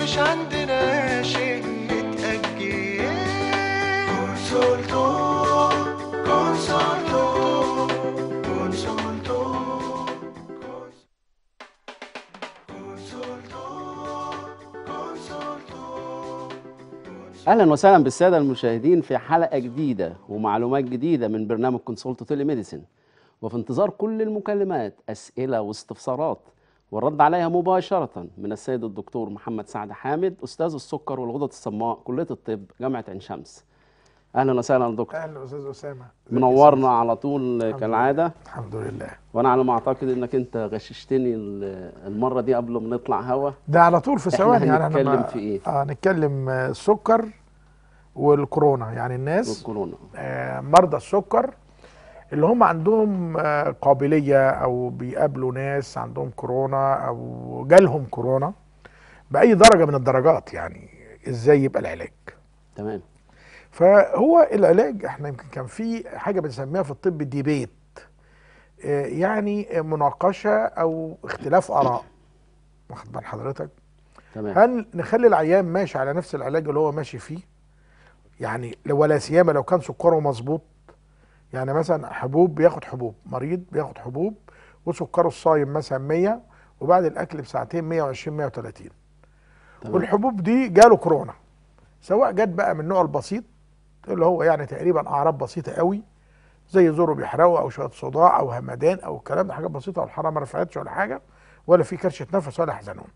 مفيش عندنا شيء متأجل كونسولتو كونسولتو كونسولتو كونسولتو كونسولتو أهلا وسهلا بالسادة المشاهدين في حلقة جديدة ومعلومات جديدة من برنامج Consulto Telemedicine وفي انتظار كل المكالمات أسئلة واستفسارات والرد عليها مباشرة من السيد الدكتور محمد سعد حامد أستاذ السكر والغدد الصماء كلية الطب جامعة عين شمس. أهلا وسهلا دكتور. أهلا أستاذ أسامة. منورنا على طول كالعادة. الحمد لله. وأنا على ما أعتقد إنك أنت غششتني ال- المرة دي قبل ما نطلع هوا. ده على طول في ثواني يعني هنتكلم ما- في إيه؟ آه نتكلم آه، السكر والكورونا يعني الناس والكورونا. آه مرضى السكر اللي هم عندهم آه قابلية أو بيقابلوا ناس عندهم كورونا أو جالهم كورونا بأي درجة من الدرجات يعني إزاي يبقى العلاج؟ تمام. فهو العلاج إحنا يمكن كان في حاجة بنسميها في الطب ديبيت آه، يعني مناقشة أو اختلاف آراء. واخد بال حضرتك؟ تمام. هل نخلي العيان ماشي على نفس العلاج اللي هو ماشي فيه؟ يعني ولا سيما لو كان سكره مظبوط يعني مثلا حبوب بياخد حبوب مريض بياخد حبوب وسكره الصايم مثلا 100 وبعد الأكل بساعتين 120 130 تمام. والحبوب دي جاله كورونا سواء جت بقى من النوع البسيط اللي هو يعني تقريبا أعراض بسيطة قوي زي زوره بيحرقه أو شوية صداع أو همدان أو الكلام ده حاجات بسيطة والحرارة ما رفعتش ولا حاجة ولا في كرشة نفس ولا حزنون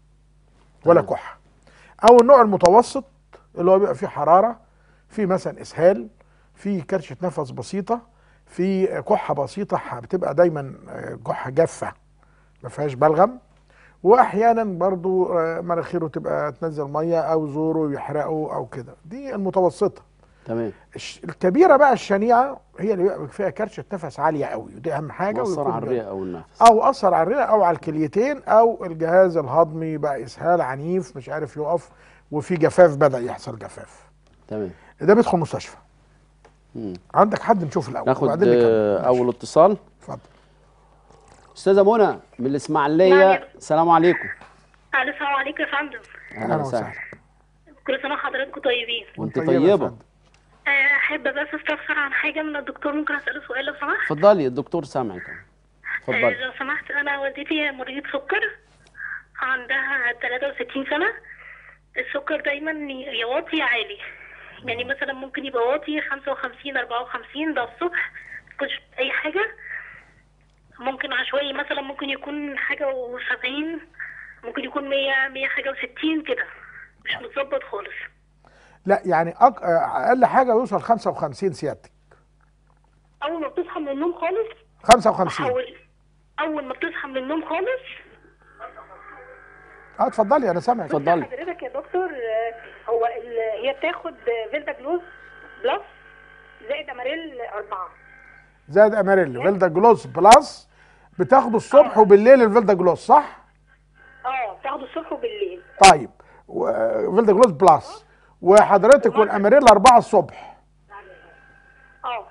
ولا. كحة. أو النوع المتوسط اللي هو بيبقى فيه حرارة في مثلا إسهال في كرشة نفس بسيطة في كحة بسيطة بتبقى دايما آه، كحة جافة ما فيهاش بلغم. واحيانا برضو آه، مناخيره تبقى تنزل مية أو زوره يحرقه أو كده. دي المتوسطة. تمام. الكبيرة بقى الشنيعة هي اللي بيبقى فيها كرشه نفس عالية قوي ودي أهم حاجة. ويكون على الرئة أو النفس. أو أثر على الرئة أو على الكليتين أو الجهاز الهضمي بقى إسهال عنيف مش عارف يقف وفي جفاف بدأ يحصل جفاف. تمام. ده بيدخل مستشفى. مم. عندك حد نشوف الأول ناخد وبعدين نكمل. آه، ماشي. اول اتصال. اتفضل أستاذة منى من الإسماعيلية. نعم. السلام عليكم. ألو السلام عليكم يا فندم. أهلا وسهلا. كل سنة وحضراتكم طيبين. وأنت طيبة. آه، أحب بس أستفسر عن حاجة من الدكتور ممكن أسأله سؤال لو سمحت؟ اتفضلي الدكتور سامعك. آه، اتفضلي لو سمحت أنا والدتي مريضة سكر عندها 63 سنة. السكر دايما يا واطي يا عالي. يعني مثلا ممكن يبقى واطي 55 54 ده الصبح مش أي حاجة. ممكن عشوائي مثلا ممكن يكون حاجة و70 ممكن يكون 100 100 حاجة و60 كده. مش متظبط خالص. لا يعني أق... أقل حاجة يوصل 55 سيادتك. أول ما بتصحى من النوم خالص؟ 55 أول أول ما بتصحى من النوم خالص؟ آه اتفضلي أنا سامعك. اتفضلي. حضرتك يا دكتور آه، هو هي بتاخد Vildagluse Plus زائد Amaryl أربعة. زائد Amaryl. Vildagluse Plus بتاخده الصبح وبالليل ال Vildagluse صح؟ آه بتاخده الصبح وبالليل. طيب و- Vildagluse Plus. وحضرتك وال Amaryl أربعة الصبح. آه.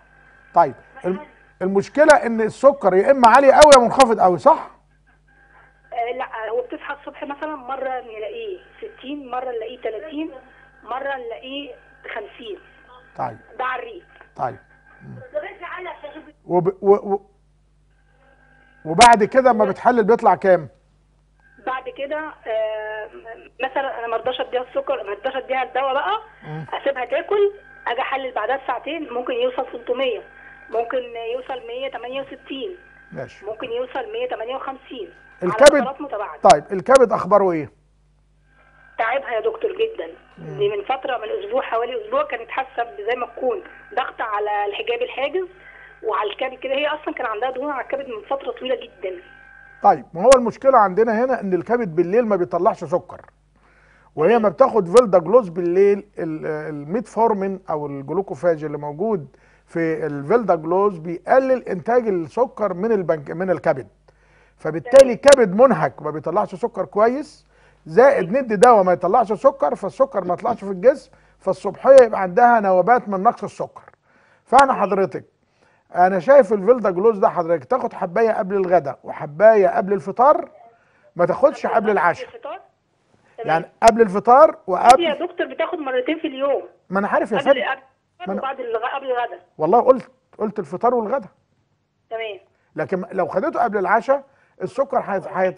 طيب الم- المشكلة إن السكر يا إما عالي قوي يا منخفض قوي صح؟ بتصحى الصبح مثلا مرة نلاقيه 60 مرة نلاقيه 30 مرة نلاقيه 50 طيب. ده على الريق طيب. وب... و... و... وبعد كده ما بتحلل بيطلع كام؟ بعد كده آه، مثلا أنا ما رضاش أديها السكر ما رضاش أديها الدواء بقى أسيبها تاكل أجي أحلل بعدها بساعتين ممكن يوصل 300 ممكن يوصل 168 ماشي. ممكن يوصل 158 الكبد- طيب الكبد أخباره إيه؟ تعبها يا دكتور جدا. دي من فترة من أسبوع حوالي أسبوع كانت حاسة زي ما تكون ضغط على الحجاب الحاجز وعلى الكبد كده. هي أصلا كان عندها دهون على الكبد من فترة طويلة جدا. طيب ما هو المشكلة عندنا هنا إن الكبد بالليل ما بيطلعش سكر وهي ما بتاخد Vildagluse بالليل ال- الميتفورمين أو ال Glucophage اللي موجود في ال Vildagluse بيقلل إنتاج السكر من البنك من الكبد. فبالتالي كبد منهك ما بيطلعش سكر كويس زائد ندي دواء ما يطلعش سكر فالسكر ما يطلعش في الجسم فالصبحية يبقى عندها نوبات من نقص السكر. فأنا حضرتك أنا شايف ال Vildagluse ده حضرتك تاخد حباية قبل الغداء وحباية قبل الفطار ما تاخدش قبل العشاء. يعني قبل الفطار يا وقبل دكتور بتاخد مرتين في اليوم. ما أنا عارف يا فندم. قبل الغ- قبل الغداء والله قلت قلت الفطار والغدا. تمام. لكن لو خدته قبل العشاء السكر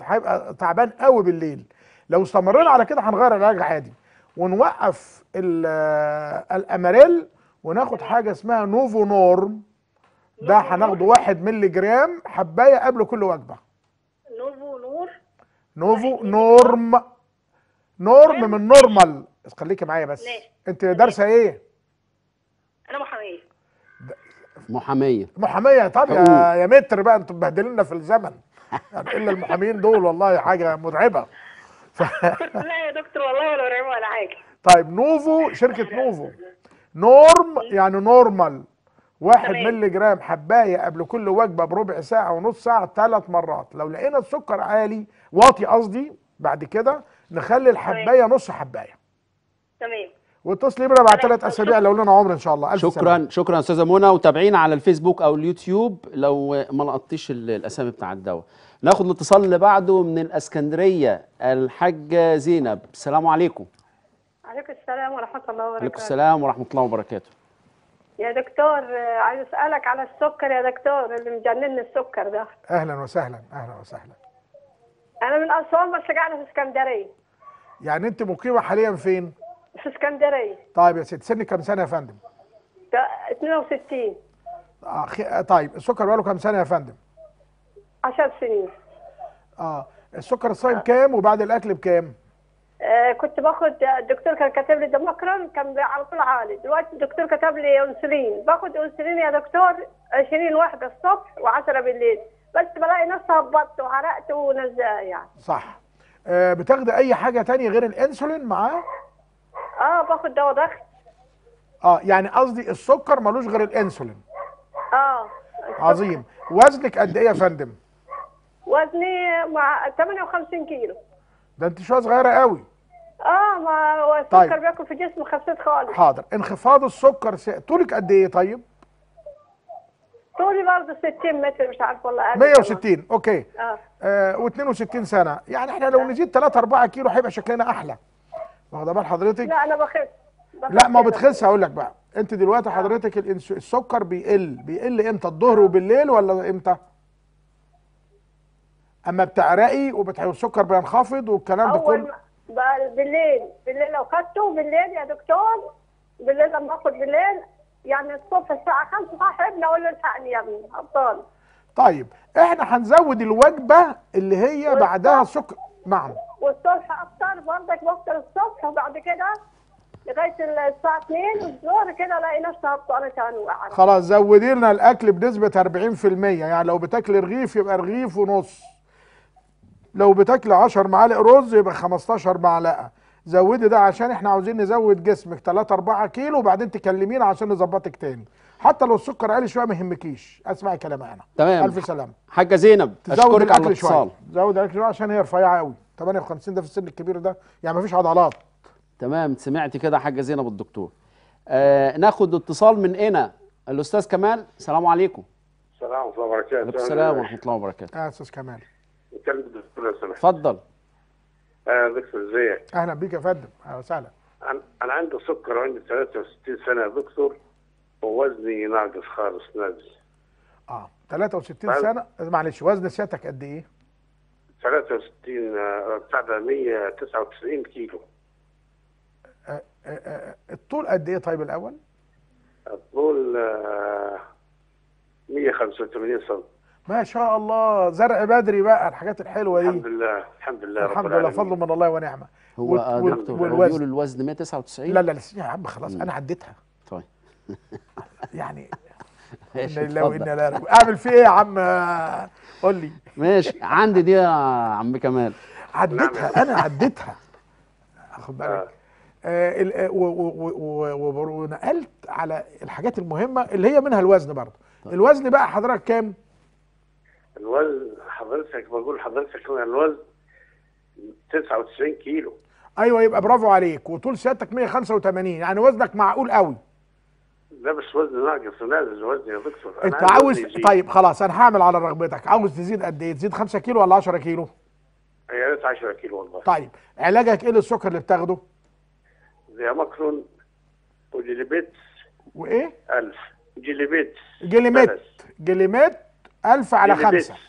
هيبقى تعبان قوي بالليل. لو استمرينا على كده هنغير العلاج عادي. ونوقف ال- الأماريل وناخد حاجة اسمها نوفو نورم. ده هناخده واحد مللي جرام حباية قبل كل وجبة. Novo Nor. Novo Norm norm من normal. خليكي معايا بس. انت دارسة إيه؟ أنا محامية. محامية. محامية. طب يا. يا متر بقى أنتوا مبهدليننا في الزمن. يعني إلا المحامين دول والله حاجة مرعبة. ف... لا يا دكتور والله ولا رعب ولا حاجة. طيب Novo شركة Novo. norm يعني normal. واحد. مللي جرام حباية قبل كل وجبة بربع ساعة ونص ساعة ثلاث مرات. لو لقينا السكر عالي واطي قصدي بعد كده نخلي الحباية نص حباية. تمام. واتصلي بينا بعد ثلاث أسابيع لو لنا عمر إن شاء الله. سلامة. شكرا. شكرا أستاذة منى. وتابعينا على الفيسبوك أو اليوتيوب لو ما لقطتيش ال- الأسامي بتاع الدواء. ناخد الاتصال اللي بعده من الإسكندرية الحاجة زينب. السلام عليكم. عليكم السلام ورحمة الله عليكم وبركاته السلام ورحمة الله وبركاته. يا دكتور عايز أسألك على السكر يا دكتور اللي مجنن السكر ده. أهلا وسهلا أهلا وسهلا. أنا من أسوان بس قاعدة في اسكندرية. يعني أنت مقيمة حاليا فين؟ في اسكندرية. طيب يا ست سنك كام سنة يا فندم؟ تا- 62 آه خي... طيب السكر بقاله كام سنة يا فندم؟ 10 سنين. آه السكر الصايم كام وبعد الأكل بكام؟ آه كنت باخد الدكتور كان كاتب لي دمكرون كان على طول عالي. دلوقتي الدكتور كتب لي انسولين. باخد انسولين يا دكتور 20 واحدة الصبح و10 بالليل. بس بلاقي نفسي هبطت وحرقت ونزل يعني. صح. آه بتاخدي أي حاجة تانية غير الإنسولين معاه؟ آه باخد دواء ضغط. آه يعني قصدي السكر ملوش غير الإنسولين. آه. عظيم. وزنك قد إيه يا فندم؟ وزني مع 58 كيلو. ده أنت شوية صغيرة قوي. آه ما هو السكر طيب. بياكل في جسمي خسيت خالص. حاضر. انخفاض السكر س... طولك قد إيه طيب؟ طولي برضه 60 متر مش عارف والله. قد 160 أوكي. آه. آه و62 سنة. يعني إحنا لو نزيد 3 4 كيلو هيبقى شكلنا أحلى. واخده بال حضرتك لا أنا بخس. لا ما. بتخس. هقول لك بقى. أنت دلوقتي حضرتك الإنس- السكر بيقل. بيقل إمتى؟ الظهر وبالليل ولا إمتى؟ أما بتعرقي وبتحيو السكر بينخفض والكلام ده كله. ما بقى بالليل. بالليل لو خدته بالليل يا دكتور. بالليل لما آخد بالليل يعني الصبح الساعة 5 صاحي ابني أقول له الحقني يا ابني. أبطال. طيب إحنا هنزود الوجبة اللي هي بعدها السكر نعم. والصبح افطر برضك بفطر الصبح وبعد كده لغاية الساعة 2 الظهر كده ألاقي نفسي هبطانه تاني وقعت خلاص زودي لنا الأكل بنسبة 40% يعني لو بتاكل رغيف يبقى رغيف ونص. لو بتاكل 10 معالق رز يبقى 15 معلقة. زودي ده عشان إحنا عاوزين نزود جسمك 3 4 كيلو وبعدين تكلمينا عشان نظبطك تاني. حتى لو السكر عالي شوية ما يهمكيش. اسمعي كلامي أنا. تمام. ألف سلامة. حاجة زينب. أشكرك على الاتصال. زود الأكل شوية عشان هي رفيعة قوي 58 ده في السن الكبير ده يعني ما فيش عضلات. تمام سمعتي كده حاجة زينب الدكتور. آه ناخد اتصال من هنا الأستاذ كمال السلام عليكم. السلام ورحمة الله وبركاته. عليكم السلام ورحمة الله وبركاته. يا أستاذ كمال. الدكتور لو سمحت اتفضل. آه دكتور إزيك؟ أهلا بيك يا فندم. أهلا وسهلا. أنا أنا عندي سكر وعندي 63 سنة يا دكتور ووزني ناقص خالص نازل آه 63 طيب. سنة؟ معلش وزن سيادتك قد إيه؟ 63 آه، بتاع ده 199 كيلو. آه، آه، آه، الطول قد إيه طيب الأول؟ الطول آه، 185 سم. ما شاء الله زرع بدري بقى الحاجات الحلوة الحمد دي لله الحمد لله رب الحمد لله فضل من الله ونعمة. هو وال- آه دكتور والوزن. بيقول الوزن 199 لا لا لا يا عم خلاص أنا عديتها. طيب. يعني اتفضل. وأنا لا راجعون. أعمل فيه إيه يا عم؟ قول لي. ماشي. عندي دي يا عم كمال. عديتها. أنا عديتها. خد بالك. ال- و- و- و- و- ونقلت على الحاجات المهمة اللي هي منها الوزن برضه. الوزن بقى حضرتك كام؟ الوزن حضرتك بقول حضرتك الوزن 99 كيلو. أيوه يبقى برافو عليك. وطول سيادتك 185 يعني وزنك معقول قوي. ده بس وزن ناقص نازل وزني يا دكتور أنت عاوز. طيب خلاص أنا هعمل على رغبتك. عاوز تزيد قد إيه؟ تزيد 5 كيلو ولا 10 كيلو؟ يا ريت 10 كيلو والله. طيب علاجك إيه للسكر اللي بتاخده؟ زي ماكرون وجليبيتس وإيه؟ 1000 جليبيتس جليميت. جليميت 1000 على جليبيتس. 5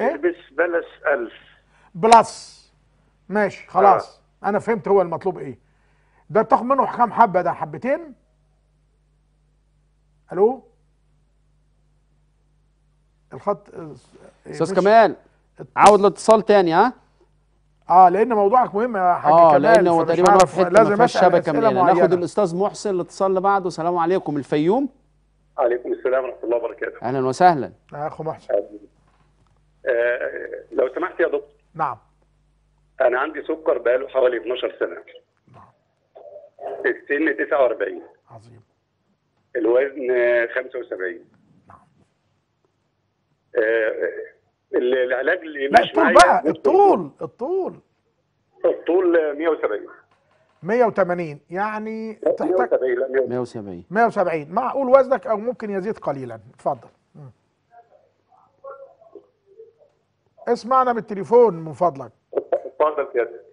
إيه؟ جليبيتس بلس 1000 بلس. ماشي خلاص. أنا فهمت هو المطلوب إيه. ده بتاخد منه كام حبة؟ ده حبتين؟ ألو؟ الخط أستاذ كمال عاود الاتصال تاني ها؟ آه لأن موضوعك مهم يا حاج آه كمال لأن هو تقريبا واقف في حتة لازم ما فيهاش شبكة ناخد. الأستاذ محسن الاتصال اللي بعده السلام عليكم. الفيوم؟ عليكم السلام ورحمة الله وبركاته. أهلا وسهلا. يا أخو محسن. آه لو سمحت يا دكتور. نعم. أنا عندي سكر بقاله حوالي 12 سنة. السن 49 عظيم. الوزن آه، 75 آه، ال- العلاج اللي لا مش الطول بقى الطول. الطول الطول. آه، 170 180 يعني تحتاج 170 لا 170 170 170 معقول وزنك أو ممكن يزيد قليلا؟ اتفضل. اسمعنا من التليفون من فضلك. اتفضل سيادتك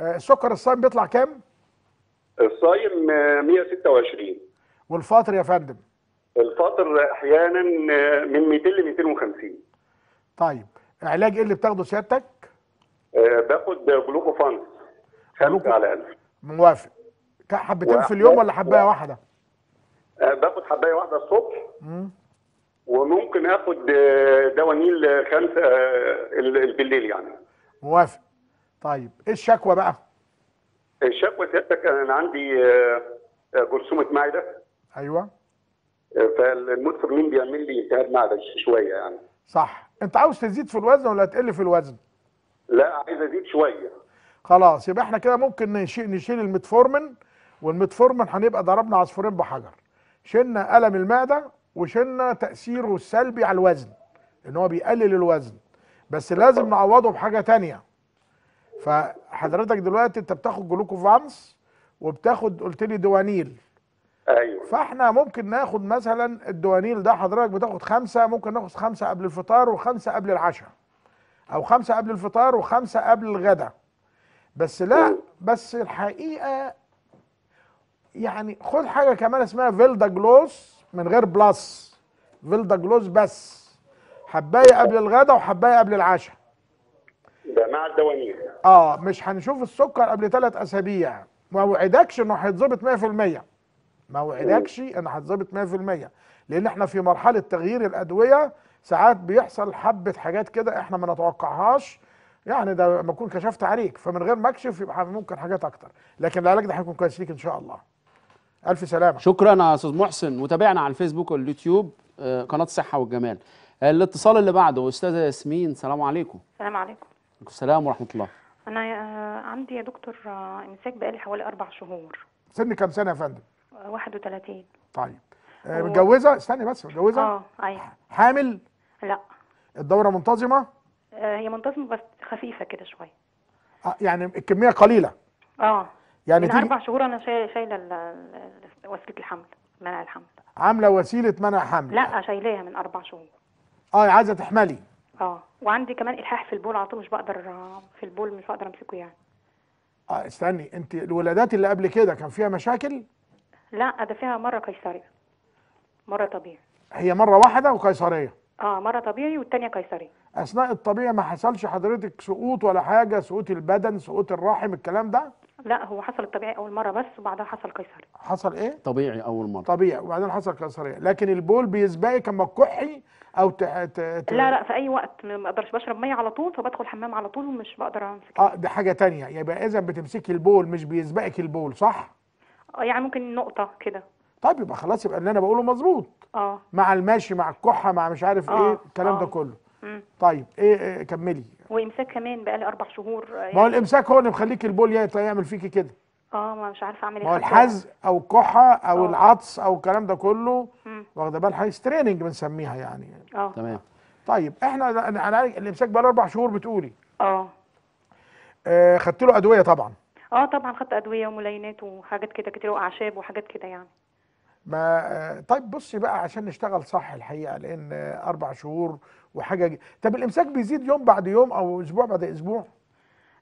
آه، السكر الصايم بيطلع كام؟ الصايم آه، 126 والفاطر يا فندم. الفاطر أحيانا من 200 ل 250 طيب علاج إيه اللي بتاخده سيادتك؟ آه، باخد جلوكوفانس جلوكو- 5 على 1000 موافق. حبتين في اليوم ولا حباية واحد. واحدة؟ آه، باخد حباية واحدة الصبح. وممكن آخد آه، دواء نيل خمسة ال- بالليل يعني. موافق. طيب إيه الشكوى بقى؟ الشكوى سيادتك؟ أنا عندي جرثومة معده أيوه. آه، فالموتفورمين بيعمل لي التهاب معده شوية يعني. صح. أنت عاوز تزيد في الوزن ولا تقل في الوزن؟ لا عايز أزيد شوية. خلاص يبقى إحنا كده ممكن نشيل نشيل الميتفورمين والميتفورمين هنبقى ضربنا عصفورين بحجر. شلنا ألم المعدة وشلنا تأثيره السلبي على الوزن إن هو بيقلل الوزن. بس لازم نعوضه بحاجة تانية. فحضرتك دلوقتي أنت بتاخد Glucovance وبتاخد قلت لي Daonil. أيوه. فاحنا ممكن ناخد مثلا ال Daonil ده حضرتك بتاخد خمسة ممكن ناخد خمسة قبل الفطار وخمسة قبل العشاء أو خمسة قبل الفطار وخمسة قبل الغداء بس لا بس الحقيقة يعني خد حاجة كمان اسمها Vildagluse من غير Plus. فيلدا جلوس بس. حباية قبل الغداء وحباية قبل العشاء. ده مع الدوانيل آه مش هنشوف السكر قبل ثلاث أسابيع. ما وعدكش إنه هيتظبط 100% ما وعدكش انه هيتظبط 100% لأن إحنا في مرحلة تغيير الأدوية ساعات بيحصل حبة حاجات كده إحنا ما نتوقعهاش. يعني ده ما أكون كشفت عليك. فمن غير ما أكشف يبقى ممكن حاجات أكتر. لكن العلاج ده هيكون كويس ليك إن شاء الله. ألف سلامة. شكرا يا أستاذ محسن. متابعنا على الفيسبوك واليوتيوب آه، قناة الصحة والجمال. آه، الاتصال اللي بعده أستاذة ياسمين السلام عليكم. السلام عليكم. وعليكم السلام ورحمة الله. أنا آه، عندي يا دكتور إمساك بقالي حوالي أربع شهور. سن كام سنة يا فندم؟ 31 طيب. آه، متجوزة؟ استني بس متجوزة؟ آه أيوه. حامل؟ لا. الدورة منتظمة؟ آه، هي منتظمة بس خفيفة كده شوية. آه، يعني الكمية قليلة. آه. يعني من تيجي أربع شهور أنا شايلة وسيلة الحمل منع الحمل. عاملة وسيلة منع حمل. لا شايلاها من أربع شهور. آه عايزة تحملي. آه. وعندي كمان إلحاح في البول على طول مش بقدر في البول مش بقدر أمسكه يعني. آه استني أنت الولادات اللي قبل كده كان فيها مشاكل؟ لا ده فيها مرة قيصري مرة طبيعي. هي مرة واحدة وقيصرية. آه مرة طبيعي والتانية قيصري أثناء الطبيعي ما حصلش حضرتك سقوط ولا حاجة سقوط البدن سقوط الرحم الكلام ده؟ لا هو حصل الطبيعي أول مرة بس وبعدها حصل قيصري حصل إيه؟ طبيعي أول مرة. طبيعي وبعدين حصل قيصرية. لكن البول بيسبقك أما تكحي أو ت... ت... ت... لا لا في أي وقت. ما أقدرش بشرب مية على طول فبدخل الحمام على طول ومش بقدر أمسك. آه دي حاجة تانية. يبقى إذا بتمسكي البول مش بيسبقك البول صح؟ يعني ممكن نقطة كده. طيب يبقى خلاص يبقى اللي أنا بقوله مظبوط. آه. مع الماشي مع الكحة مع مش عارف آه، إيه الكلام آه. ده كله. مم. طيب إيه, إيه كملي. وإمساك كمان بقالي أربع شهور آه، ما هو يعني. الإمساك هو اللي مخليك البول يعمل فيكي كده. آه ما مش عارفه أعمل إيه ما هو لحد الحزق أو الكحة أو آه. العطس أو الكلام ده كله. واخدة بال حضرتك ستريننج بنسميها يعني. آه. تمام. طيب إحنا عارف الإمساك بقى له أربع شهور بتقولي. آه. آه خدت له أدوية طبعا. آه طبعا خدت أدوية وملاينات وحاجات كده كتير وأعشاب وحاجات كده يعني. ما آه طيب بصي بقى عشان نشتغل صح الحقيقة لأن أربع شهور وحاجة ج- طب الإمساك بيزيد يوم بعد يوم أو أسبوع بعد أسبوع؟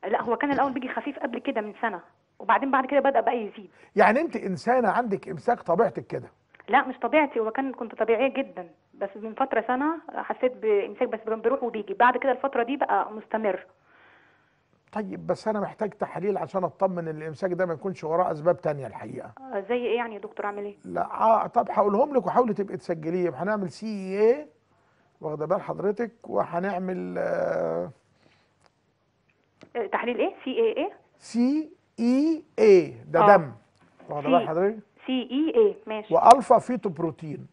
لا هو كان الأول بيجي خفيف قبل كده من سنة وبعدين بعد كده بدأ بقى يزيد. يعني أنت إنسانة عندك إمساك طبيعتك كده؟ لا مش طبيعتي هو كان كنت طبيعية جدا بس من فترة سنة حسيت بإمساك بس كان بيروح وبيجي. بعد كده الفترة دي بقى مستمر. طيب بس أنا محتاج تحاليل عشان أطمن إن الإمساك ده ما يكونش وراه أسباب تانية الحقيقة. آه، زي إيه يعني يا دكتور؟ اعمل إيه؟ لا آه طب هقولهم لك وحاولي تبقي تسجليه. هنعمل CE واخدة بال حضرتك وهنعمل آه، تحليل إيه؟ CE إيه؟ CEA ده آه. دم. واخدة بال. حضرتك؟ CEA ماشي. و alpha fetoprotein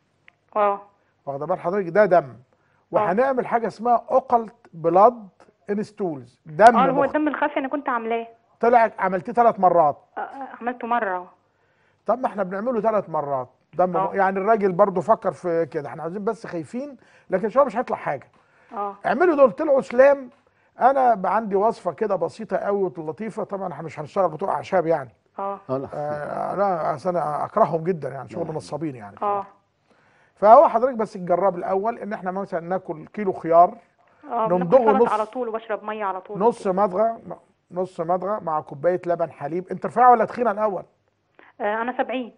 آه. واخدة بال حضرتك ده دم. وهنعمل حاجة اسمها occult blood in stools دم آه هو الدم الخفي أنا كنت عاملاه. طلع عملتيه ثلاث مرات. آه، آه، عملته مرة. طب ما إحنا بنعمله ثلاث مرات. دم آه. يعني الراجل برضو فكر في كده. إحنا عاوزين بس خايفين لكن إن شاء الله مش هيطلع حاجة. آه. اعملوا دول. طلعوا سلام أنا عندي وصفة كده بسيطة قوي ولطيفة. طبعا إحنا مش هنشتغل بتوع أعشاب يعني. آه. آه لا. آه لا أنا أكرههم جدا يعني. شغل نصابين يعني. آه. فهو حضرتك بس تجرب الأول إن إحنا مثلا ناكل كيلو خيار. نمضغه بناكل سلطة نص. على طول وبشرب مية على طول. نص مضغة نص مضغة مع كوباية لبن حليب. انت رفيعه ولا تخينه الأول؟ آه أنا 70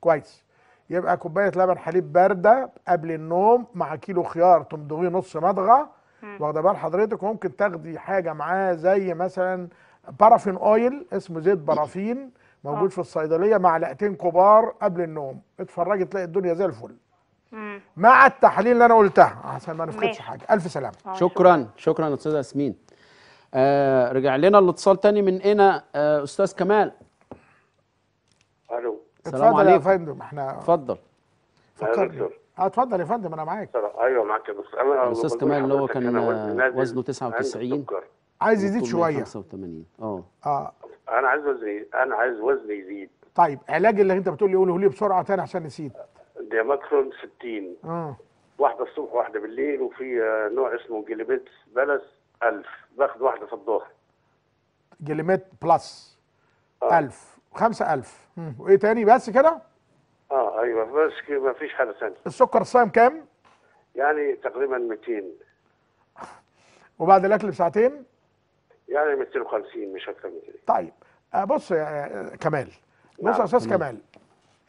كويس. يبقى كوباية لبن حليب باردة قبل النوم مع كيلو خيار تمضغيه نص مضغة. واخدة بال حضرتك؟ وممكن تاخدي حاجة معاه زي مثلا بارافين أويل اسمه زيت بارافين موجود في الصيدلية معلقتين كبار قبل النوم. اتفرجي تلاقي الدنيا زي الفل. مع التحاليل اللي أنا قلتها. عشان ما نفقدش. حاجة. ألف سلامة. آه، شكرا. شكرا أستاذة ياسمين. آه رجع لنا الاتصال تاني من هنا آه أستاذ كمال. ألو. السلام اتفضل يا عليكم. فندم. إحنا اتفضل. فكرني. آه اتفضل يا فندم أنا معاك. أيوه معاك يا دكتور. أنا بقول كمال اللي هو كان، وزنه عندي 99. سكر. عايز يزيد شوية. 185 آه. آه. أنا عايز وزني أنا عايز وزني يزيد. طيب علاج اللي أنت بتقول لي قوله لي بسرعة تاني عشان نسيت. Diamicron 60 آه. واحدة الصبح واحدة بالليل وفي آه، نوع اسمه Gliptus Plus 1000 باخد واحدة في الظهر. Glimet Plus آه. 1000 5000 مم. وإيه تاني؟ بس كده؟ آه أيوه. بس كده ما فيش حاجة ثانية السكر الصايم كام؟ يعني تقريبا 200 وبعد الأكل بساعتين؟ يعني 250 مش أكتر من كده. طيب. آه بص يا آه، كمال. بص نعم. يا أستاذ كمال.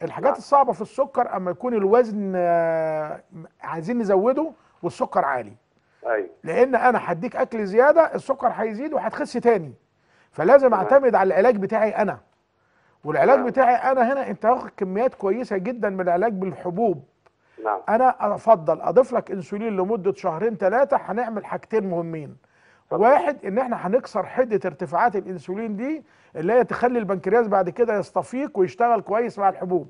الحاجات نعم. الصعبة في السكر أما يكون الوزن آه، عايزين نزوده والسكر عالي. أيوه. لأن أنا هديك أكل زيادة السكر هيزيد وهتخس تاني. فلازم. أعتمد على العلاج بتاعي أنا. والعلاج تمام. بتاعي أنا هنا أنت واخد كميات كويسة جدا من العلاج بالحبوب. نعم. أنا أفضل أضيف لك إنسولين لمدة شهرين ثلاثة هنعمل حاجتين مهمين. واحد إن إحنا هنكسر حدة ارتفاعات الإنسولين دي اللي هي تخلي البنكرياس بعد كده يستفيق ويشتغل كويس مع الحبوب.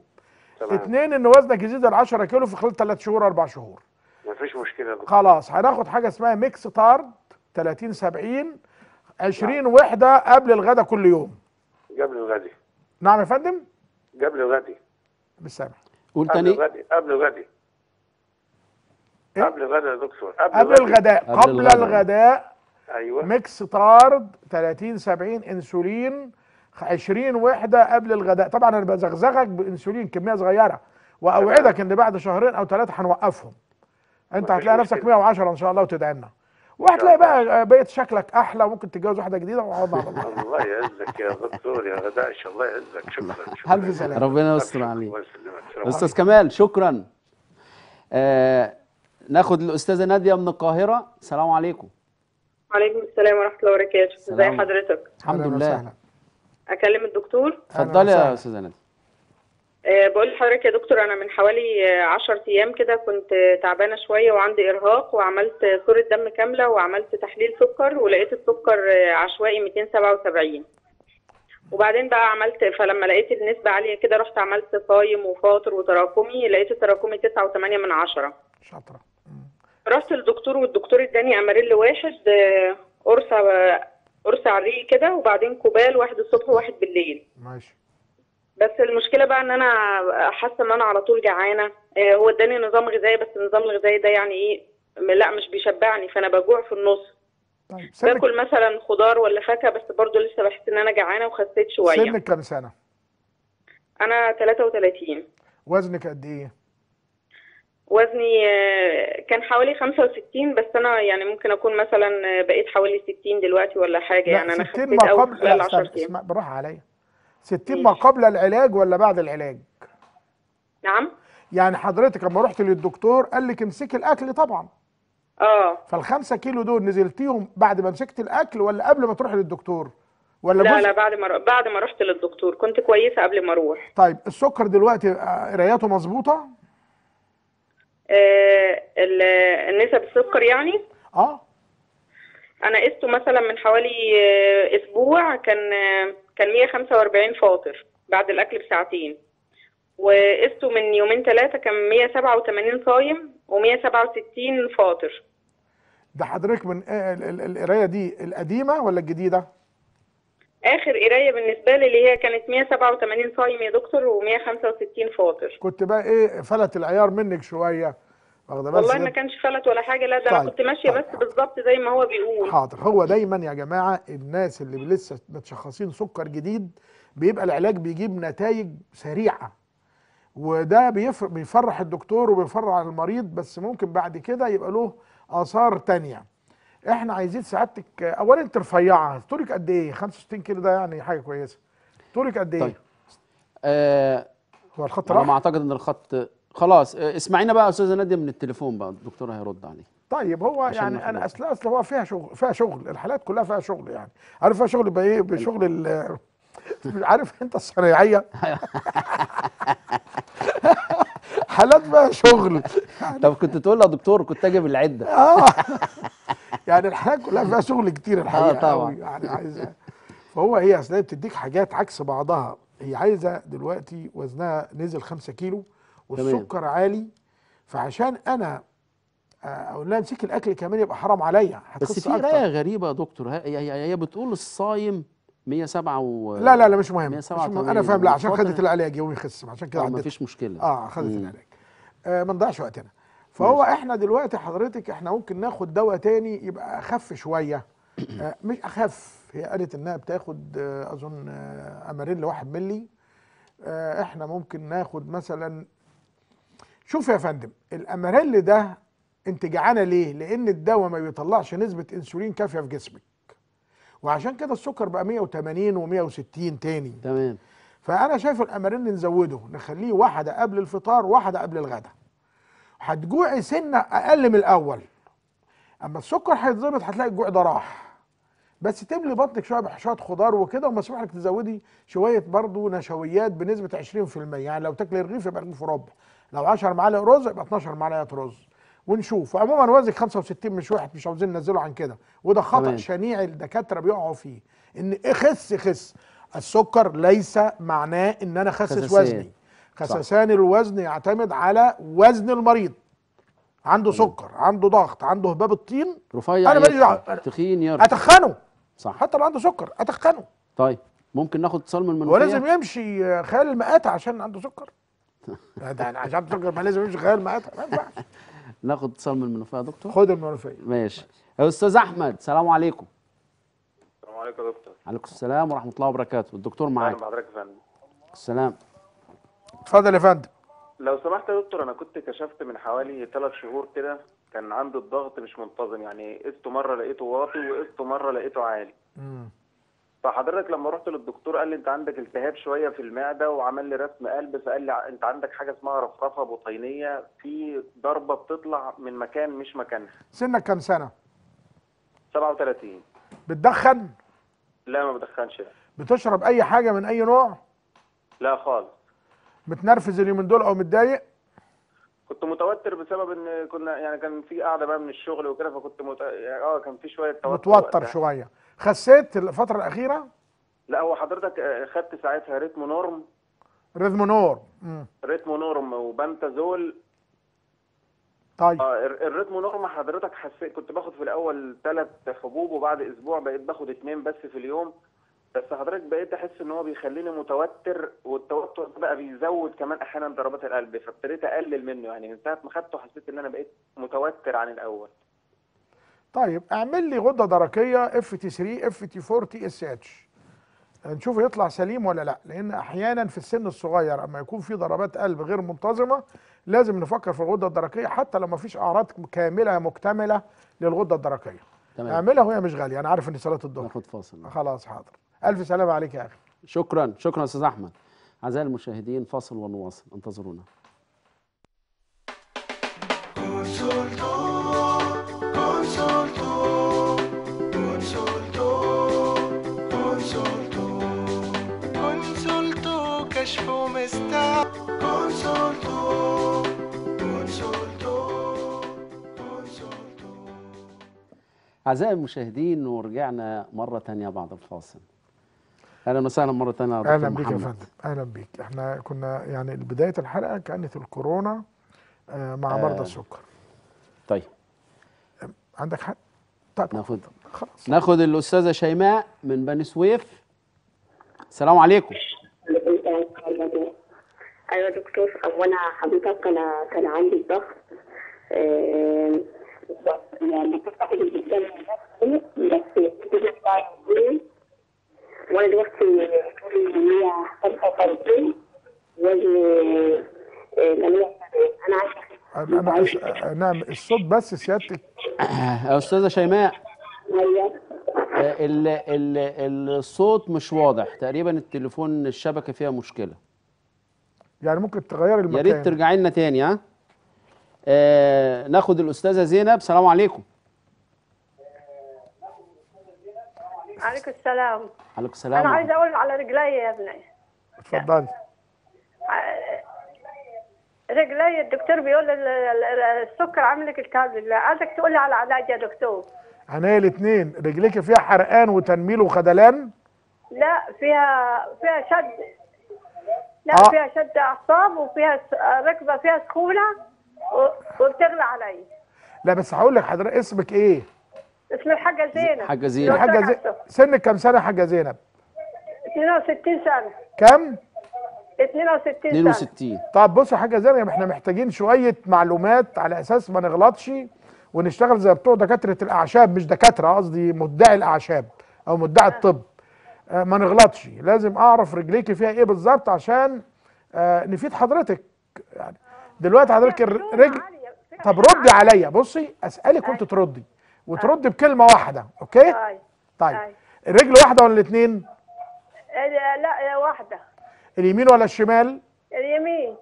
تمام. اتنين إن وزنك يزيد ال 10 كيلو في خلال 3 شهور 4 شهور. ما فيش مشكلة يا دكتور. خلاص هناخد حاجة اسمها ميكس تارد 30 70 20 وحدة قبل الغداء كل يوم. قبل الغدي نعم يا فندم؟ قبل الغدي بالسامع قول قبل تاني. الغدي قبل الغدي إيه؟ قبل الغداء يا دكتور. قبل الغدي. الغداء. قبل قبل الغداء. أيوه. ميكس طارد 30 70 إنسولين 20 وحدة قبل الغداء. طبعا أنا بزغزغك بإنسولين كمية صغيرة. وأوعدك إن بعد شهرين أو ثلاثة هنوقفهم أنت هتلاقي نفسك مشكلة. 110 إن شاء الله وتدعي لنا وهتلاقي بقى بقيت شكلك أحلى وممكن تتجوز واحدة جديدة وعوضنا على الله الله يعزك يا دكتور يا غداش الله يعزك. شكرا شكرا. ألف سلامة. ربنا يستر عليك. الله يسلمك. السلام أستاذ كمال شكرا. آه ناخد الأستاذة نادية من القاهرة. السلام عليكم. وعليكم السلام ورحمة الله وبركاته. ازي. حضرتك؟ الحمد لله. أكلم الدكتور؟ اتفضلي. يا أستاذة ناديه أه بقول لحضرتك يا دكتور أنا من حوالي آه، عشر أيام كده كنت آه، تعبانة شوية وعندي إرهاق وعملت آه، صورة دم كاملة وعملت تحليل سكر ولقيت السكر آه، عشوائي 277 وبعدين بقى عملت فلما لقيت النسبة عالية كده رحت عملت صايم وفاطر وتراكمي لقيت التراكمي 9.8 من عشرة. شاطرة. رحت للدكتور والدكتور اداني أماريل واحد آه، قرص قرص على الريق كده وبعدين كوبال واحد الصبح وواحد بالليل. ماشي. بس المشكلة بقى إن أنا حاسة إن أنا على طول جعانة. آه، هو اداني نظام غذائي بس النظام الغذائي ده يعني إيه لأ مش بيشبعني فأنا بجوع في النص. طيب سنك باكل مثلا خضار ولا فاكهة بس برضو لسه بحس إن أنا جعانة وخسيت شوية. سنك كام سنة؟ أنا 33 وزنك قد إيه؟ وزني آه، كان حوالي 65 بس أنا يعني ممكن أكون مثلا آه، بقيت حوالي 60 دلوقتي ولا حاجة. يعني أنا 60 خسيت ما قبل خلال لا 10 استنى أيام. اسمع بالراحة عليا. 60 ما قبل العلاج ولا بعد العلاج؟ نعم. يعني حضرتك لما رحت للدكتور قال لك امسكي الأكل طبعا. آه. فالخمسة كيلو دول نزلتيهم بعد ما مسكت الأكل ولا قبل ما تروحي للدكتور؟ ولا لا؟ لا بعد ما بعد ما رحت للدكتور. كنت كويسة قبل ما أروح. طيب السكر دلوقتي قراياته مظبوطة؟ آه، ال- النسب السكر يعني. آه. أنا قسته مثلا من حوالي آه، أسبوع كان آه، كان 145 فاطر بعد الأكل بساعتين. وقسته من يومين ثلاثة كان 187 صايم و167 فاطر. ده حضرتك من آه، ال- ال- القراية دي القديمة ولا الجديدة؟ آخر قراية بالنسبة لي اللي هي كانت 187 صايم يا دكتور و165 فاطر. كنت بقى إيه فلت العيار منك شوية. واخدة بس والله ما كانش فلت ولا حاجة لا ده أنا طيب، كنت ماشية طيب. بس بالظبط زي ما هو بيقول. حاضر. هو دايما يا جماعة الناس اللي لسه متشخصين سكر جديد بيبقى العلاج بيجيب نتائج سريعة. وده بيفرح الدكتور وبيفرح المريض بس ممكن بعد كده يبقى له آثار تانية. إحنا عايزين سعادتك. اولا انت رفيعة. طولك قد إيه؟ 65 كيلو ده يعني حاجة كويسة. طولك قد إيه؟ طيب. آه هو الخط راح؟ اعتقد إن الخط خلاص. آه، اسمعينا بقى يا أستاذة نادية من التليفون بقى. الدكتور هيرد عليه طيب هو يعني أنا. أصل أصل هو فيها شغل فيها شغل. الحالات كلها فيها شغل يعني. عارف فيها شغل يبقى إيه بشغل ال عارف أنت الصنايعية؟ حالات فيها شغل. طب كنت تقول يا دكتور كنت أجيب العده آه. يعني الحاجات كلها فيها شغل كتير الحقيقة طبعا. أوي. يعني عايزة. فهو هي أصل هي بتديك حاجات عكس بعضها. هي عايزة دلوقتي وزنها نزل 5 كيلو والسكر عالي فعشان أنا آه، أقول لها امسكي الأكل كمان يبقى حرام عليا. بس في. قرايه غريبة يا دكتور. هي هي, بتقول الصايم 107 و لا لا لا مش مهم, مش 187 مهم. أنا فاهم. لا عشان خدت العلاج يوم يخس عشان كده آه عديت مفيش مشكلة. آه خدت. العلاج. آه ما نضيعش وقتنا. فهو إحنا دلوقتي حضرتك إحنا ممكن ناخد دواء تاني يبقى أخف شوية. آه مش أخف هي قالت إنها بتاخد آه أظن آه أماريل لواحد ملي آه إحنا ممكن ناخد مثلا شوف يا فندم الأماريل ده انت جعانه ليه؟ لأن الدواء ما بيطلعش نسبة إنسولين كافية في جسمك. وعشان كده السكر بقى 180 و160 تاني. تمام. فأنا شايف الامرين نزوده نخليه واحدة قبل الفطار واحدة قبل الغداء. هتجوعي سنة أقل من الأول. أما السكر هيتظبط هتلاقي الجوع ده راح. بس تملي بطنك شوية بشويه خضار وكده ومسموح لك تزودي شوية برضو نشويات بنسبة 20% يعني لو تاكلي رغيف يبقى رغيف وربع. لو 10 معالق رز يبقى 12 معلقه رز. ونشوف. وعموما وزنك 65 مش واحد مش عاوزين ننزله عن كده. وده خطأ تمام. شنيع الدكاترة بيقعوا فيه. إن إخس خس السكر ليس معناه إن أنا أخسس. وزني. خسسان الوزن يعتمد على وزن المريض. عنده سكر عنده ضغط عنده هباب الطين. رفيع أنا ماليش دعوة. تخين يرفع أتخنه. صح. حتى لو عنده سكر أتخنه. طيب ممكن ناخد اتصال من المنوفية؟ هو لازم يمشي خيال المآتة عشان عنده سكر. ده عشان عنده سكر ما لازم يمشي خيال المآتة. ما ينفعش. ناخد اتصال من المنوفية يا دكتور. خد المنوفية. ماشي. يا أستاذ أحمد سلام عليكم. السلام عليكم يا دكتور. عليكم السلام ورحمة الله وبركاته. الدكتور أهلا معاك بحضرتك يا فندم. السلام. اتفضل يا فندم. لو سمحت يا دكتور أنا كنت كشفت من حوالي ثلاث شهور كده كان عندي الضغط مش منتظم يعني قسته مرة لقيته واطي وقسته مرة لقيته عالي. مم. فحضرتك لما رحت للدكتور قال لي أنت عندك التهاب شوية في المعدة وعمل لي رسم قلب فقال لي أنت عندك حاجة اسمها رفرفة بطينية في ضربة بتطلع من مكان مش مكانها. سنك كام سنة؟ 37 بتدخن؟ لا ما بدخنش. لا. بتشرب أي حاجة من أي نوع؟ لا خالص. متنرفز اليومين دول أو متضايق؟ كنت متوتر بسبب إن كنا يعني كان في قاعدة بقى من الشغل وكده فكنت مت... يعني آه كان في شوية توتر متوتر. شوية. خسيت الفترة الأخيرة؟ لا هو حضرتك آه، خدت ساعتها Rytmonorm. Rytmonorm مم. Rytmonorm و Pantazol طيب. آه الر- ال Rytmonorm حضرتك حسيت كنت باخد في الأول ثلاث حبوب وبعد أسبوع بقيت باخد اتنين بس في اليوم. بس حضرتك بقيت أحس إن هو بيخليني متوتر والتوتر ده بقى بيزود كمان أحيانا ضربات القلب فابتديت أقلل منه يعني من ساعة ما خدته حسيت إن أنا بقيت متوتر عن الأول. طيب اعمل لي غدة درقية اف تي 3 اف تي 4 تي اس اتش نشوفه يطلع سليم ولا لأ لأن أحيانا في السن الصغير أما يكون في ضربات قلب غير منتظمة لازم نفكر في الغدة الدرقية حتى لو ما فيش أعراض كاملة مكتملة للغدة الدرقية. تمام. اعملها وهي مش غالية أنا عارف إن صلاة الظهر. ناخد فاصل. خلاص حاضر. ألف سلامة عليك يا أخي. شكرا شكرا أستاذ أحمد. أعزائي المشاهدين فاصل ونواصل. انتظرونا. أعزائي المشاهدين ورجعنا مرة تانية بعد الفاصل. أهلا وسهلا مرة دكتور أهلا بيك يا. فندم. أهلا بيك. إحنا كنا يعني بداية الحلقة كانت الكورونا آه، مع مرضى السكر. طيب. عندك حق طيب ناخد خلاص. ناخد الأستاذة شيماء من بني سويف. السلام عليكم. أيوه دكتور هو أنا حضرتك أنا كان عندي الضغط آه، يعني جدا بس طولي 135 وزني آه، 170 أنا عايشة أنا نعم الصوت بس سيادتك. يا أستاذة شيماء. أيوه. آه، ال ال الصوت مش واضح. تقريبا التليفون الشبكة فيها مشكلة. يعني ممكن تغير يا المكان ريت ترجعي لنا تاني ها؟ آه ناخد الأستاذة زينب. سلام عليكم. عليكم السلام. عليكم أنا السلام عايزة أقول على رجلي يا ابني. اتفضلي رجلي الدكتور بيقول ال- ال- ال- السكر عامل لك الكبد عايزك تقول لي على علاج يا دكتور. عينيا الاثنين رجليك فيها حرقان وتنميل وخدلان؟ لا فيها فيها شد. لا آه. فيها شد أعصاب وفيها س- ركبة فيها سخونة و- وبتغلى علي. لا بس هقول لك حضرتك اسمك إيه؟ اسم الحاجة زينب. حاجة زينب. حاجة سمحت. زي... سنك كام سنة يا حاجة زينب؟ 62 سنة. كام 62 سنة. 62 طب بص يا حاجة زينب إحنا محتاجين شوية معلومات على أساس ما نغلطش ونشتغل زي بتوع دكاترة الأعشاب مش دكاترة قصدي مدعي الأعشاب أو مدعي الطب. آه ما نغلطش. لازم أعرف رجليكي فيها إيه بالظبط عشان آه نفيد حضرتك. يعني دلوقتي حضرتك الر- رجل طب ردي عليا. بصي أسألك وأنت تردي. وتردي بكلمة واحدة أوكي؟ طيب طيب أي. الرجل واحدة ولا الاثنين لا لا واحدة. اليمين ولا الشمال؟ اليمين.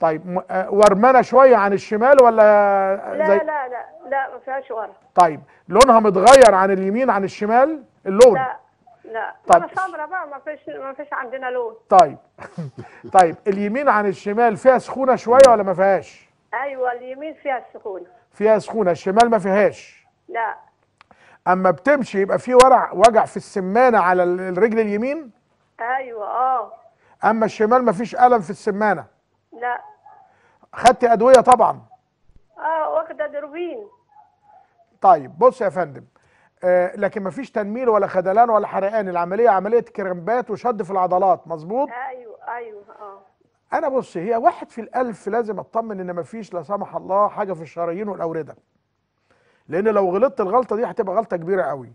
طيب آه، ورمانة شوية عن الشمال ولا لا زي؟ لا لا لا ما فيهاش ورا. طيب لونها متغير عن اليمين عن الشمال؟ اللون؟ لا لا. أنا سمرة بقى ما فيش ما فيش عندنا لون. طيب طيب اليمين عن الشمال فيها سخونة شوية ولا ما فيهاش؟ أيوه اليمين فيها السخونه فيها سخونة الشمال ما فيهاش. لا. أما بتمشي يبقى في ورع وجع في السمانة على ال- الرجل اليمين؟ أيوه آه. أما الشمال ما فيش الم في السمانة؟ لا. خدتي أدوية طبعا؟ آه واخدة دروبين طيب بص يا فندم آه لكن ما فيش تنميل ولا خدلان ولا حرقان. العملية عملية كرامبات وشد في العضلات مظبوط؟ أيوه أيوه آه. أنا بص هي واحد في الألف لازم أطمن إن مفيش لا سمح الله حاجة في الشرايين والأوردة. لأن لو غلطت الغلطة دي هتبقى غلطة كبيرة قوي.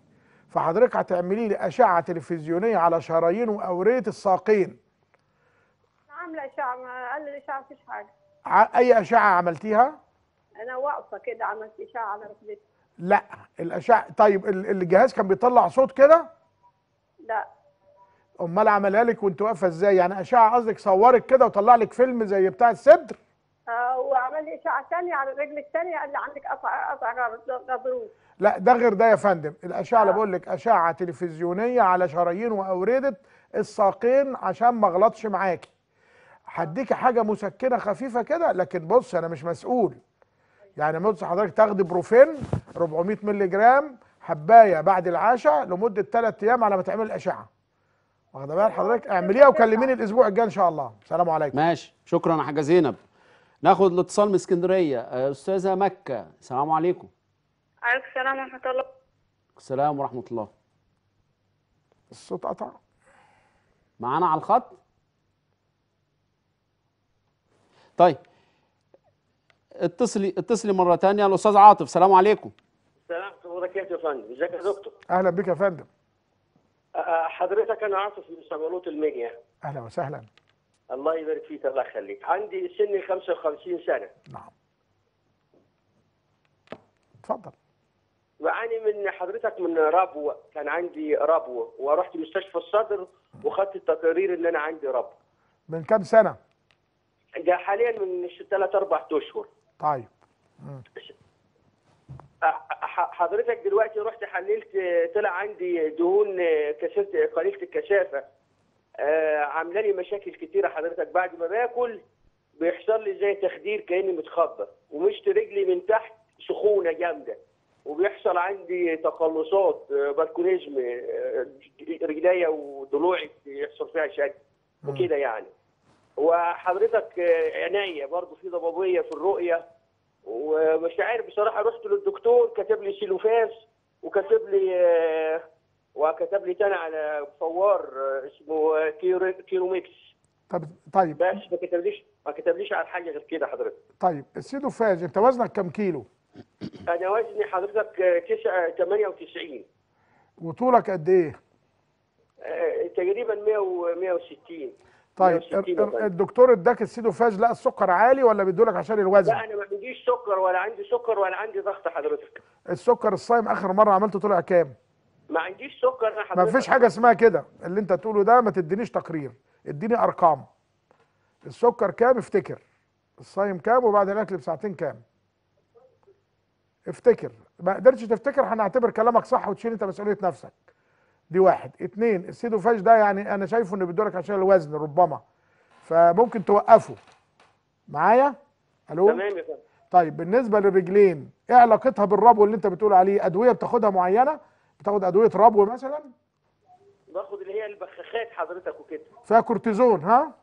فحضرتك هتعملي لي أشعة تلفزيونية على شرايين واورده الساقين. عاملة أشعة ما قال لي الأشعة مفيش حاجة. أي أشعة عملتيها؟ أنا واقفة كده عملت أشعة على ركبتي. لا الأشعة طيب ال- الجهاز كان بيطلع صوت كده؟ لا. أمال عملها لك وأنت واقفة إزاي؟ يعني أشعة قصدك صورك كده وطلع لك فيلم زي بتاع الصدر؟ وعمل لي إشعة ثانية على الرجل الثانية قال لي عندك قطع قطع غضروف لا ده غير ده يا فندم. الأشعة اللي بقول لك أشعة تلفزيونية على شرايين واورده الساقين عشان ما أغلطش معاكي. هديكي حاجة مسكنة خفيفة كده لكن بص أنا مش مسؤول. يعني بص حضرتك تاخدي بروفين 400 مللي جرام حباية بعد العشاء لمدة 3 أيام على ما تعمل الاشعه واخدة بال حضرتك؟ اعمليها وكلميني الأسبوع الجاي إن شاء الله. سلام عليكم. ماشي. شكرا يا حاجة زينب. ناخد الاتصال من اسكندرية. آه، أستاذة مكة. السلام عليكم. عليكم السلام ورحمة الله. السلام ورحمة الله. الصوت قطع. معانا على الخط؟ طيب. اتصلي اتصلي مرة تانية. الأستاذ عاطف سلام عليكم. السلام عليكم وبركاته يا فندم؟ ازيك يا دكتور؟ أهلا بك يا فندم. آه، حضرتك أنا عاطف من صمالوط المنيا. أهلا وسهلا. الله يبارك فيك الله يخليك. عندي سني 55 سنة. نعم. اتفضل بعاني من حضرتك من ربو كان عندي ربو ورحت مستشفى الصدر وخدت التقارير إن أنا عندي ربو من كام سنة؟ ده حاليا من ثلاث أربع أشهر. طيب. حضرتك دلوقتي رحت حللت طلع عندي دهون كثافه قليله الكثافة. عامله لي مشاكل كتيره حضرتك بعد ما باكل بيحصل لي زي تخدير كأني متخدر ومشط رجلي من تحت سخونة جامدة وبيحصل عندي تقلصات آه، بالكونيزم آه، رجليا وضلوعي بيحصل فيها شد وكده يعني. وحضرتك آه، عينيا برضو في ضبابية في الرؤية ومش عارف بصراحة رحت للدكتور كتب لي سيلوفاس وكتب لي آه، وكتب لي تاني على فوار آه، اسمه كيرو كيروميكس. طب طيب. بس ما كتبليش ما كتبليش على حاجة غير كده حضرتك. طيب السيدوفاج انت وزنك كام كيلو؟ أنا وزني حضرتك آه، تسعة 98 وطولك قد إيه؟ آه، تقريبا 100 و 160 طيب 160 ال- يا ال- فندم. الدكتور اداك السيدوفاج لقى السكر عالي ولا بيدولك عشان الوزن؟ لا أنا ما عنديش سكر ولا عندي سكر ولا عندي ضغط حضرتك. السكر الصايم آخر مرة عملته طلع كام؟ ما عنديش سكر أنا ما حضرتك فيش حاجة اسمها كده. اللي انت تقوله ده ما تدينيش تقرير اديني أرقام. السكر كام؟ افتكر. الصايم كام؟ وبعد الأكل بساعتين كام؟ افتكر. ما قدرتش تفتكر؟ هنعتبر كلامك صح وتشيل انت مسؤولية نفسك. دي واحد. اتنين السيدوفاج ده يعني أنا شايفه إنه بيدولك عشان الوزن ربما. فممكن توقفه. معايا؟ ألو؟ تمام يا فندم. طيب بالنسبة للرجلين إيه علاقتها بالربو اللي انت بتقول عليه؟ أدوية بتاخدها معينة بتاخد أدوية ربو مثلا؟ باخد اللي هي البخاخات حضرتك وكده. فيها كورتيزون ها؟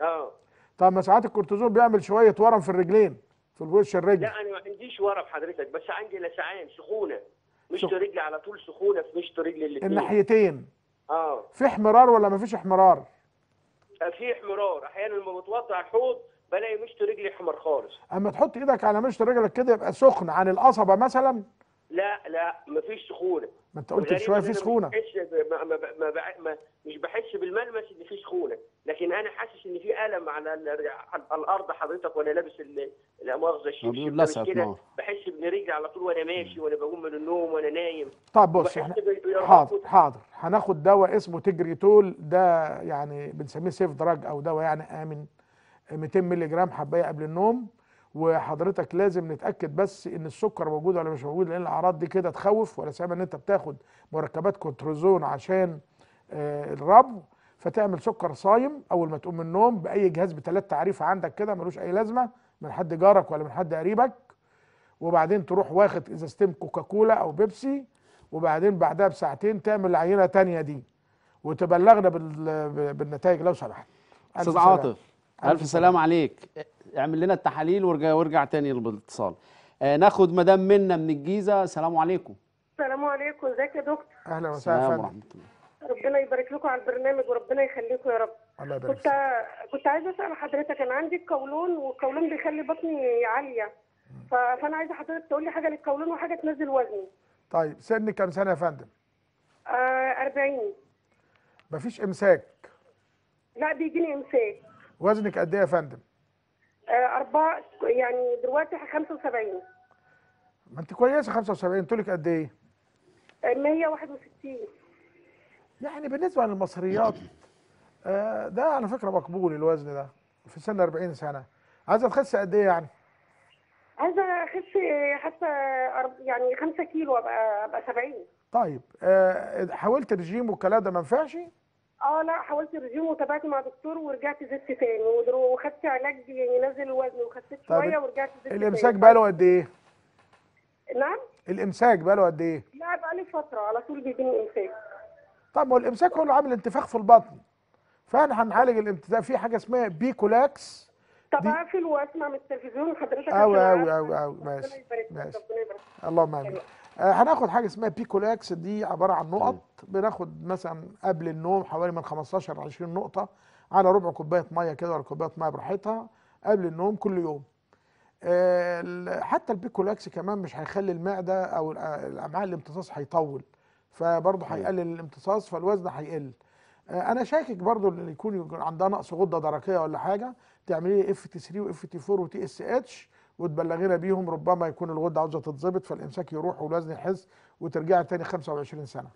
آه. طب ما ساعات الكورتيزون بيعمل شوية ورم في الرجلين في وش الرجل. لا أنا ما عنديش ورم حضرتك بس عندي لسعان سخونة. مشط سخ- رجلي على طول سخونة في مشط رجلي الاثنين الناحيتين. آه. في احمرار ولا ما فيش احمرار؟ في احمرار. أحيانا لما بتوضى ع الحوض بلاقي مشط رجلي أحمر خالص. أما تحط إيدك على مشط رجلك كده يبقى سخن عن القصبة مثلا؟ لا لا مفيش سخونة. ما انت قلت شوية في سخونة. مش بحس ب- ما ما ما ما ما مش بحس بالملمس إن في سخونة. لكن أنا حاسس إن في ألم على ال- على الأرض حضرتك وأنا لابس ال- لا مؤاخذه الشبشب كده. بحس ان رجلي على طول وأنا ماشي وأنا بقوم من النوم وأنا نايم. طب بص إحنا حاضر حاضر. هناخد دواء اسمه تجريتول ده يعني بنسميه safe drug أو دواء يعني آمن. 200 مللي جرام حباية قبل النوم. وحضرتك لازم نتأكد بس إن السكر موجود ولا مش موجود لأن الأعراض دي كده تخوف ولا سامع إن أنت بتاخد مركبات كورتيزون عشان آه، الربو فتعمل سكر صايم أول ما تقوم من النوم بأي جهاز بثلاث تعريف عندك كده ملوش أي لازمة من حد جارك ولا من حد قريبك وبعدين تروح واخد ازازتين كوكاكولا أو بيبسي وبعدين بعدها بساعتين تعمل العينة تانية دي وتبلغنا بال- بالنتائج لو سمحت أستاذ. عاطف ألف سلام عليك. اعمل لنا التحاليل وارجع وارجع تاني بالاتصال آه ناخد مدام منا من الجيزة. السلام عليكم. السلام عليكم. ازيك يا دكتور؟ أهلا وسهلا. ورحمة الله. ربنا يبارك لكم على البرنامج وربنا يخليكم يا رب. الله يبارك كنت كنت عايزة أسأل حضرتك أنا عندي القولون والقولون بيخلي بطني عالية. ف- فأنا عايزة حضرتك تقول لي حاجة للقولون وحاجة تنزل وزني. طيب سن كام سنة يا فندم؟ آه 40 مفيش إمساك. لا بيجيني إمساك. وزنك قد إيه يا فندم؟ آه أربعة يعني دلوقتي 75 ما أنت كويسة 75 طولك قد إيه؟ آه، 161 يعني بالنسبة للمصريات آه ده على فكرة مقبول الوزن ده في سن 40 سنة. عايزه تخس قد إيه يعني؟ عايزه أخس حتى يعني 5 كيلو أبقى أبقى 70 طيب آه حاولت رجيم والكلام ده ما نفعش آه لا حاولت رجيم وتابعت مع دكتور ورجعت زدت تاني وخدت علاج ينزل الوزن وخسيت طيب شوية ورجعت زدت الامساك. بقاله قد إيه؟ نعم؟ الامساك بقاله قد إيه؟ لا بقالي فترة على طول بيجيني امساك طب ما هو الامساك اللي عامل انتفاخ في البطن. فاحنا هنعالج الامتزاج. في حاجة اسمها بيكولاكس. طب اقفل واسمع من التلفزيون حضرتك أعرف. أوي أوي ربنا ماشي ماشي. اللهم آمين. هناخد حاجة اسمها بيكولاكس دي عبارة عن نقط. بناخد مثلا قبل النوم حوالي من 15 ل 20 نقطة على ربع كوباية مية كده ولا كوباية مية براحتها قبل النوم كل يوم. آه حتى البيكولاكس كمان مش هيخلي المعدة أو الأمعاء الامتصاص هيطول فبرضه هيقلل الامتصاص فالوزن هيقل. آه، أنا شاكك برضه إن يكون عندها نقص غده درقيه ولا حاجة تعملي لي FT 3 و FT 4 و TSH وتبلغينا بيهم ربما يكون الغدة عاوزة تتظبط فالإمساك يروح والوزن يحس وترجعي تاني 25 سنة.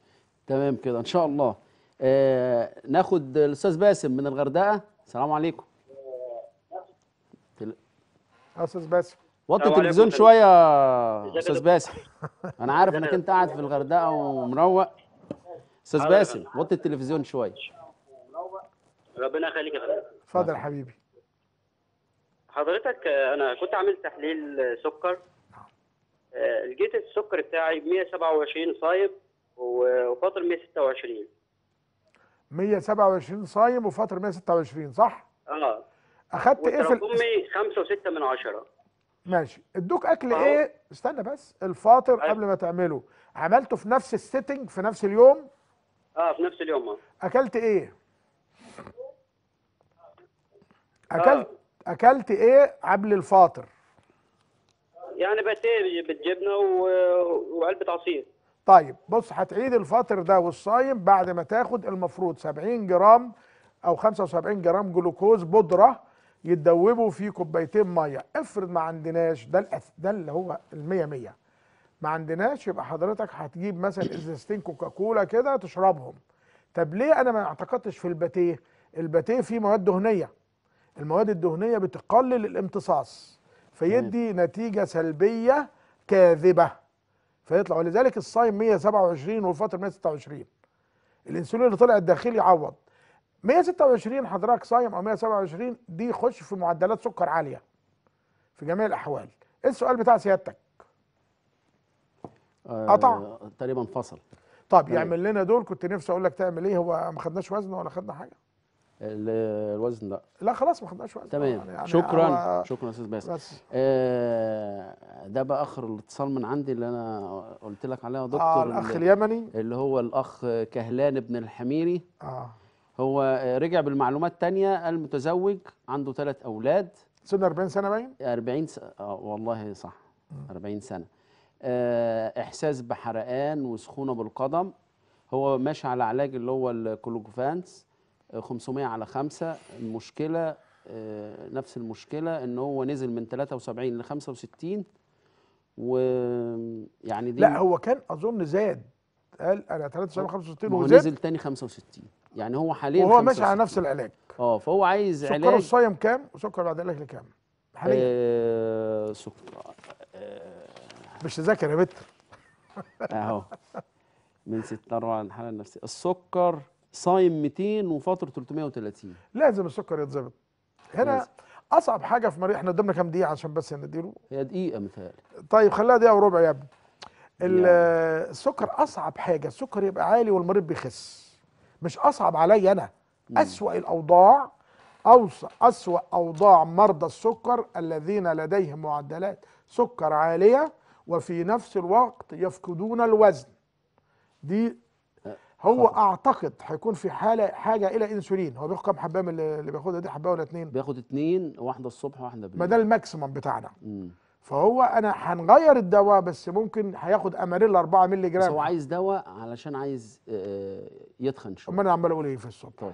تمام كده إن شاء الله. آه ناخد الأستاذ باسم من الغردقة. السلام عليكم. يا أستاذ باسم. وطي التلفزيون. شوية أستاذ؟ باسم. أنا عارف إنك أنت قاعد في الغردقة ومروق. أستاذ باسم وطي التلفزيون شوية. ربنا يخليك يا فندم. اتفضل يا حبيبي. حضرتك آه، أنا كنت عامل تحليل آه، سكر آه، لقيت السكر بتاعي ب 127 صايب و- وفاطر 126 127 صايم وفتره 126 صح؟ آه. أخدت إيه في وتراكمي 5 و6 من 10 ماشي. ادوك أكل أهو. إيه؟ استنى بس. الفاطر أيوة. قبل ما تعمله عملته في نفس ال setting في نفس اليوم؟ آه في نفس اليوم آه. أكلت إيه؟ أكلت أكلت إيه قبل الفاطر؟ يعني باتيه بالجبنة و- وعلبة عصير. طيب بص هتعيد الفاطر ده والصايم بعد ما تاخد المفروض 70 جرام أو 75 جرام جلوكوز بودرة يتدوبوا في كوبايتين مية. افرض ما عندناش ده الأث... ده اللي هو ال 100 100 ما عندناش يبقى حضرتك هتجيب مثلا إزازتين كوكاكولا كده تشربهم. طب ليه؟ أنا ما اعتقدتش في الباتيه. الباتيه فيه مواد دهنية. المواد الدهنية بتقلل الامتصاص فيدي نتيجة سلبية كاذبة فيطلع. ولذلك الصايم 127 والفاطر 126 الانسولين اللي طلع الداخلي يعوض 126 حضرتك صايم أو 127 دي يخش في معدلات سكر عالية في جميع الأحوال. إيه السؤال بتاع سيادتك؟ آه قطع. تقريبا فصل. طب. يعمل لنا دول كنت نفسي أقول لك تعمل إيه هو ما خدناش وزن ولا خدنا حاجة؟ الوزن لا لا خلاص ما خدناش وزن. تمام. يعني شكرا. شكرا أستاذ باسم. بس. آه ده بقى آخر الاتصال من عندي اللي أنا قلت لك عليه يا دكتور. آه الأخ اليمني. اللي هو الأخ كهلان بن الحميري. آه. هو آه، رجع بالمعلومات تانية قال متزوج عنده ثلاث أولاد. سن 40 سنة باين؟ 40 س... آه والله صح. 40 سنة. آه إحساس بحرقان وسخونة بالقدم. هو ماشي على علاج اللي هو الكلوكوفانس آه، 500 على 5 المشكلة آه نفس المشكلة إن هو نزل من 73 ل 65 ويعني دي لا هو كان أظن زاد. قال أنا 73 65 ما هو وزاد. نزل تاني 65 يعني هو حاليا وهو ماشي على 65. نفس العلاج. آه فهو عايز سكر علاج. الصايم كام؟ وسكر بعد الاكل كام حاليا. آه سكر مش تذاكر يا بت أهو. من 6 4 الحالة النفسية. السكر صايم 200 وفاطر 330 لازم السكر يتظبط هنا لازم. أصعب حاجة في مريض إحنا قدامنا كام دقيقة عشان بس نديله؟ هي دقيقة متهيألي طيب خليها دقيقة وربع يا ابني. ال-. السكر أصعب حاجة السكر يبقى عالي والمريض بيخس. مش أصعب عليا أنا. أسوأ الأوضاع أوص أسوأ أوضاع مرضى السكر الذين لديهم معدلات سكر عالية وفي نفس الوقت يفقدون الوزن. دي هو أعتقد هيكون في حالة حاجة إلى انسولين هو بياخد كام حباية اللي بياخدها دي؟ حباية ولا اتنين؟ بياخد اتنين واحدة الصبح واحدة ما بالليل ده ال maximum بتاعنا. مم. فهو أنا هنغير الدواء بس ممكن هياخد أماريل 4 مللي بس جرام هو عايز دواء علشان عايز آه، يتخن شوية. أمال أنا عمال أقول إيه في الصبح؟ طيب.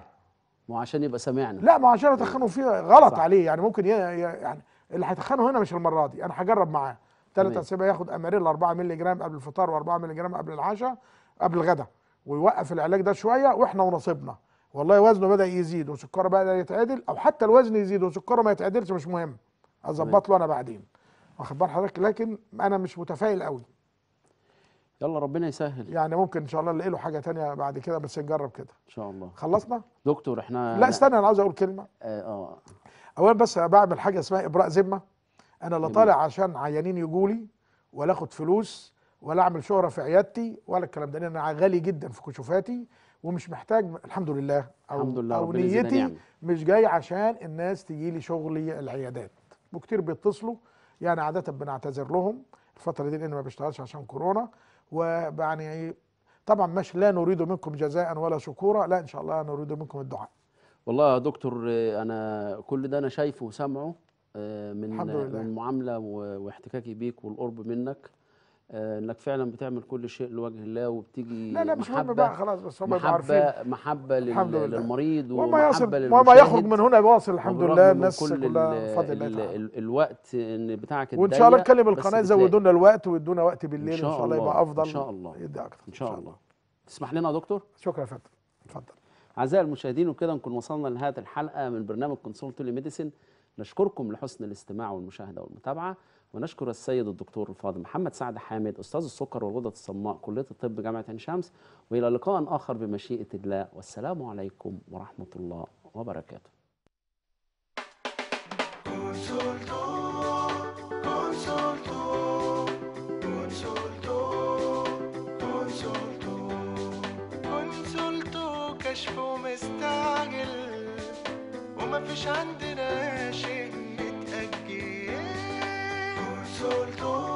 ما عشان يبقى سامعنا. لا ما عشان اتخنوا فيه غلط صح. عليه. يعني ممكن يعني اللي هيتخنوا هنا مش المرة دي. أنا هجرب معاه. ثلاث. أسابيع ياخد أماريل 4 مللي جرام قبل الفطار و4 مللي جرام قبل العشاء قبل الغداء. ويوقف العلاج ده شوية وإحنا ونصيبنا. والله وزنه بدأ يزيد وسكره بدأ يتعدل أو حتى الوزن يزيد وسكره ما يتعدلش مش مهم. أظبط له أنا بعدين. واخد بال حضرتك؟ لكن أنا مش متفائل قوي. يلا ربنا يسهل. يعني ممكن إن شاء الله نلاقي له حاجة تانية بعد كده بس نجرب كده. إن شاء الله. خلصنا؟ دكتور إحنا لا استنى أنا عاوز أقول كلمة. آه, آه. اولا بس بعمل حاجة اسمها إبراء ذمة. أنا لا. طالع عشان عيانين يجوا لي ولا آخد فلوس ولا أعمل شهرة في عيادتي ولا الكلام ده لأن أنا غالي جدا في كشوفاتي ومش محتاج الحمد لله أو الحمد لله، أو نيتي نعمة. مش جاي عشان الناس تجي لي شغلي العيادات وكتير بيتصلوا يعني عادة بنعتذر لهم الفترة دي لأن ما بيشتغلش عشان كورونا ويعني طبعا مش لا نريد منكم جزاء ولا شكورا لا إن شاء الله نريد منكم الدعاء والله يا دكتور أنا كل ده أنا شايفه وسامعه آه، من. من معاملة واحتكاكي بيك والقرب منك إنك فعلا بتعمل كل شيء لوجه الله وبتيجي لا لا مش مهم محبة بقى خلاص بس هم محبة عارفين. محبة لل- الحمد لله. للمريض وما يصل ومحبة وما يخرج من هنا واصل الحمد لله الناس كل كلها بفضل الله الوقت إن بتاعك وإن شاء الله نكلم بتلاقي. يزودونا الوقت ويدونا وقت بالليل إن شاء شاء الله يبقى افضل إن شاء الله. يدي أكتر إن شاء الله. تسمح لنا يا دكتور؟ شكرا يا فندم. اتفضل. أعزائي المشاهدين وكده نكون وصلنا لنهايه الحلقة من برنامج كونسلتو تلي ميديسن نشكركم لحسن الاستماع والمشاهدة والمتابعة. ونشكر السيد الدكتور الفاضل محمد سعد حامد أستاذ السكر والغدد الصماء كلية الطب جامعة عين شمس وإلى لقاء آخر بمشيئة الله. والسلام عليكم ورحمة الله وبركاته. كشف ومستعجل وما فيش عندنا شيء. glory.